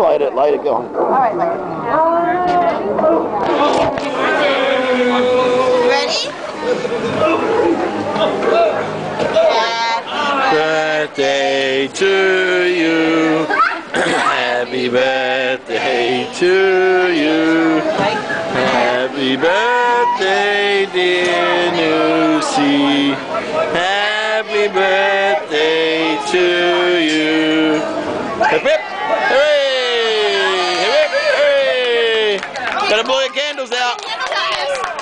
light it, light it, go. All right, light it. Ready? Birthday to you. Happy birthday to you. Happy birthday, dear Lucy. Happy birthday to you. Hip hip! Gotta blow your candles out.